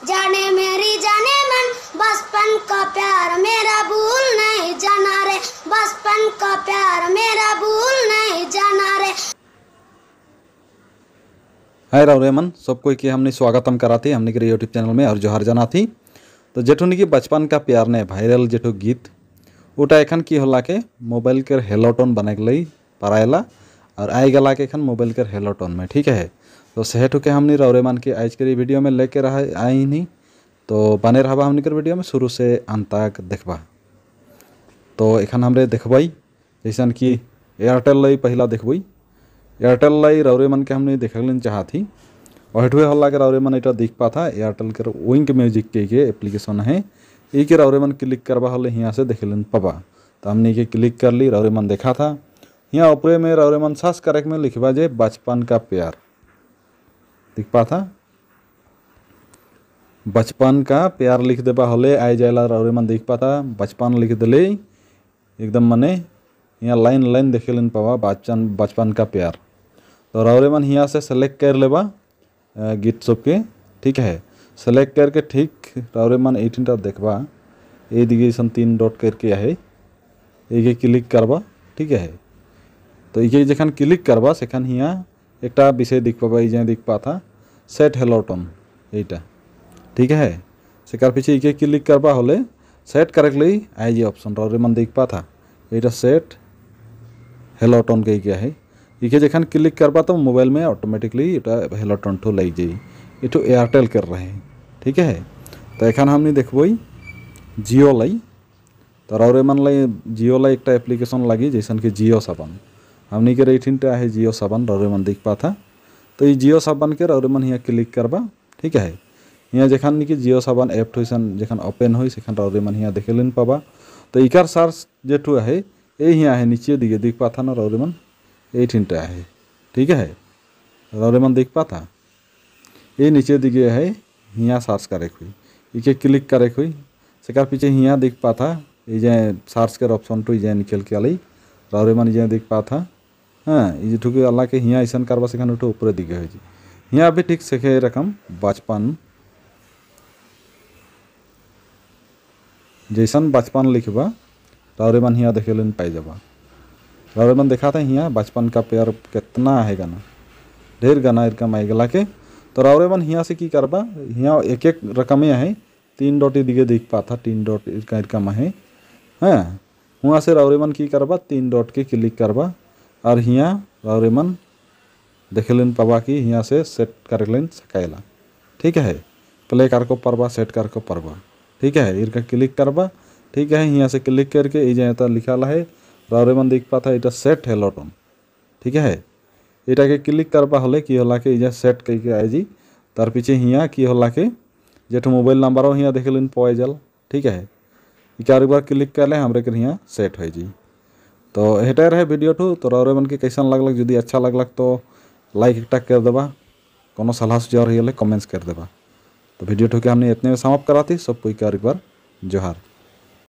जाने मेरी जाने मन, बचपन का प्यार मेरा भूल नहीं जाना रे। बचपन का प्यार मेरा भूल नहीं जाना रे। हाय राव रेमन सबको के हमने स्वागतम करा थी हमने के यूट्यूब चैनल में और जोहर जाना थी तो जेठू की बचपन का प्यार ने वायरल जेठु गीत उटा एखन की होला के मोबाइल के हेलोटोन बनाए के लिए परायला और आई गला के एखन मोबाइल के हेलोटोन में, ठीक है? तो सेहटू के हमने रौरे मान के आज के वीडियो में लेके रहा आई नहीं। तो बने रहा हमने के वीडियो में, शुरू से अंत तक देखबा। तो एखन हमरे देखबई, जैसन कि एयरटेल लई पहला देखबई। एयरटेल लाई रौरे मन के हमने देखल चाहती और हेठुए हल्ला के रौरे मन इटा दिख पा था एयरटेल के विंग म्यूज़िक के के एप्लीकेशन है। ई के रौरे मन क्लिक करवा हले यहाँ से देख लेन पबा। तो हमने के क्लिक कर ली रौरे मन देखा था। यहाँ ऊपरे में रौरे मन सर्च करे में लिखवा जे, बचपन का प्यार। दिख पा था। बचपन का प्यार लिख देबा हले आई जाएला रौरे मन दिख पा था। बचपन लिख दिले, एकदम मने यहाँ लाइन लाइन देखे लेन पावा बचपन बचपन का प्यार। तो रौरे मन यहाँ से सेलेक्ट कर लेबा गीत सब के, ठीक है? सेलेक्ट करके ठीक रौरे मन एटीन टा देखबा। ए सन तीन डॉट करके है एके क्लिक करबा, ठीक है तो इके जखन क्लिक करबा, सेखान हिया एकटा विषय दिख पाबा ई जे दिख पा था सेट हेलोटन এইটা ঠিক है সেকার পিছে ইকে ক্লিক করবা হলে সেট करेक्टली आई जे ऑप्शन रौरे मन देख पा था এটা सेट हेलो टोन कही गया है इके जखन क्लिक करबा तो मोबाइल में ऑटोमेटिकली এটা हेलो टोन ठो लग जाई इठो एयरटेल कर रहे हैं ठीक है तो एखन हमनी देखबई जियो लाई तो रौरे मन लाई जियो लाई एक एप्लीकेशन लगी जैसन कि जियो साबन हमनी के रेठिन टा है जियो साबन रौरेमन दिख पाता तो ये जियो सबान के रौरेमन यहाँ क्लिक करबा, ठीक है यहाँ जेखान निके जियो सबान एप ठोसन जेखान ओपन हुई, सेखान रौरेमन यहाँ देखे लेन पाबा। तो इकार सार्च जेठू है ये यहाँ है नीचे दिखे दिख पाता ना रौरेमन यठिन टा है ठीक है रौरेमन दिख पाता ये नीचे दिखे है हिया सार्च करे हुई। इके क्लिक करे हुई। सेकार पीछे हिया दिख पाता ये सार्च कर ऑप्शन टू इजे निकल के अली राउरे मन इजे दिख पाता हाँ अल्लाह के हिया ऐसा करवा सेखान उठो ऊपर दिखे हुई हिया भी ठीक सेखे रकम बचपन जैसन बचपन लिखबा रौरे मन हिया देखे लेन पाई जाबा देखा था हिया बचपन का प्यार कितना है गाना ढेर गाना इरकम आई गला के तो रौरे मन हिया से की करबा हिया एक एक रकमे है तीन डॉट दिखे दिख पा था तीन डॉट इरका इरकम है हाँ वहाँ से रौरे मन की करबा तीन डॉट के क्लिक करबा ᱟᱨ ᱦᱤᱭᱟ रावरेमन देखेलन पाबा कि, हिया से सेट कर लेन ठीक है? प्ले कर को परवा सेट कर को परवा ठीक है? इनका क्लिक करवा ठीक है? हिया से क्लिक करके ये यहाँ लिखा है। रेमन देख पाता है सेट है लोटन। ठीक है? इटा के क्लिक करवा हले, कि होला के ये सेट कई के आई जी तार पीछे हिया, कि होला के, जेठ मोबाइल नंबर हिया देखेलन पवे जल ठीक है? एक बार क्लिक कर ले हमरे के हिया सेट हो जी तो हेटे रहे भिडियो तो रौरे मन के कैसा लगलक जो अच्छा लगलक तो लाइक एकटा कर देबा। कोनो सलाह सुझाव रही कमेंट्स कर देबा। तो वीडियो ठोके के हमने इतने में समाप्त कराती। सब कोई का एक बार, जोहार।